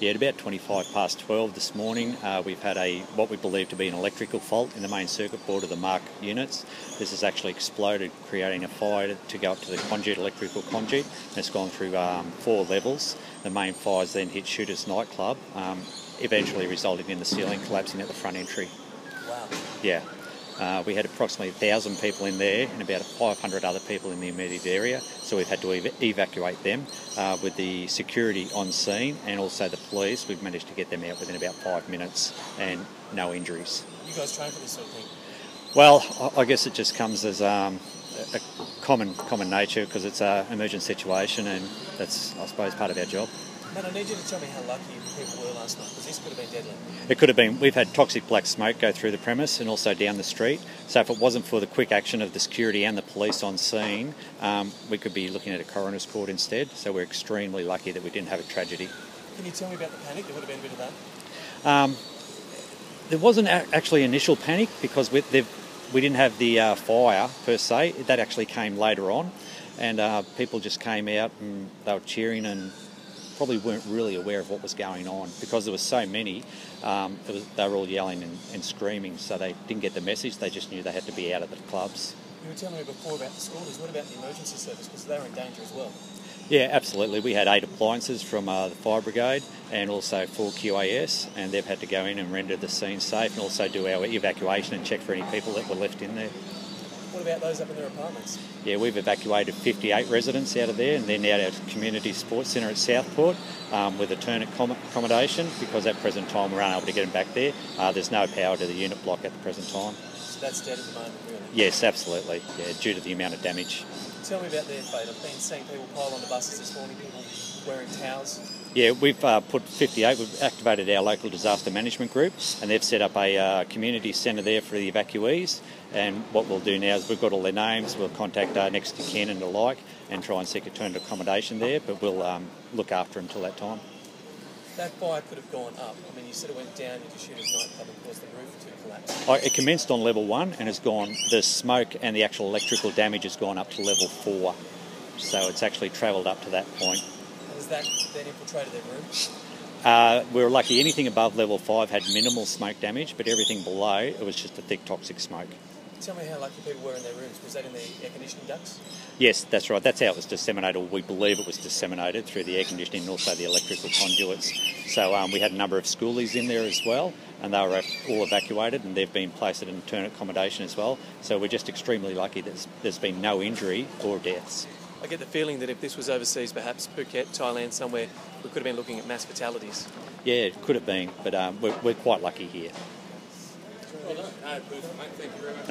Yeah, at about 25 past 12 this morning, uh, we've had a what we believe to be an electrical fault in the main circuit board of the Mark units. This has actually exploded, creating a fire to go up to the conduit, electrical conduit. And it's gone through um, four levels. The main fires then hit Shooters nightclub, um, eventually resulting in the ceiling collapsing at the front entry. Wow. Yeah. Uh, we had approximately 1,000 people in there and about 500 other people in the immediate area, so we've had to ev- evacuate them. Uh, with the security on scene and also the police, we've managed to get them out within about five minutes and no injuries. You guys train for this sort of thing? Well, I- I guess it just comes as um, a a common common nature because it's an emergent situation and that's, I suppose, part of our job. Man, I need you to tell me how lucky people were last night because this could have been deadly. It could have been. We've had toxic black smoke go through the premise and also down the street. So if it wasn't for the quick action of the security and the police on scene, um, we could be looking at a coroner's court instead. So we're extremely lucky that we didn't have a tragedy. Can you tell me about the panic? There would have been a bit of that. Um, there wasn't a- actually initial panic because we, we didn't have the uh, fire per se. That actually came later on, and uh, people just came out and they were cheering and probably weren't really aware of what was going on because there were so many. Um, it was, they were all yelling and, and screaming, so they didn't get the message. They just knew they had to be out of the clubs. You were telling me before about the schoolies. What about the emergency service? Because they were in danger as well. Yeah, absolutely. We had eight appliances from uh, the fire brigade and also four QAS, and they've had to go in and render the scene safe and also do our evacuation and check for any people that were left in there. What about those up in their apartments? Yeah, we've evacuated 58 residents out of there, and they're now at our community sports centre at Southport um, with alternate com- accommodation because at present time we're unable to get them back there. Uh, there's no power to the unit block at the present time. So that's dead at the moment, really. Yes, absolutely. Yeah, due to the amount of damage. Tell me about their fate. I've been seeing people pile on the buses this morning, people wearing towels. Yeah, we've uh, put 58. We've activated our local disaster management group, and they've set up a uh, community centre there for the evacuees. And what we'll do now is we've got all their names. We'll contact uh, next to kin and the like, and try and seek alternate accommodation there. But we'll um, look after them till that time. That fire could have gone up. I mean, you said it went down into Shooters nightclub and caused the roof to collapse. Uh, It commenced on level one and has gone. The smoke and the actual electrical damage has gone up to level four. So it's actually travelled up to that point. Has that then infiltrated their rooms? Uh, we were lucky. Anything above level five had minimal smoke damage, but everything below it was just a thick toxic smoke. Tell me how lucky people were in their rooms. Was that in the air conditioning ducts? Yes, that's right. That's how it was disseminated, or we believe it was disseminated through the air conditioning and also the electrical conduits. So um, we had a number of schoolies in there as well, and they were all evacuated, and they've been placed at an alternate accommodation as well. So we're just extremely lucky that there's been no injury or deaths. I get the feeling that if this was overseas, perhaps Phuket, Thailand, somewhere, we could have been looking at mass fatalities. Yeah, it could have been, but um, we're, we're quite lucky here. Well done. No, perfect, mate. Thank you very much.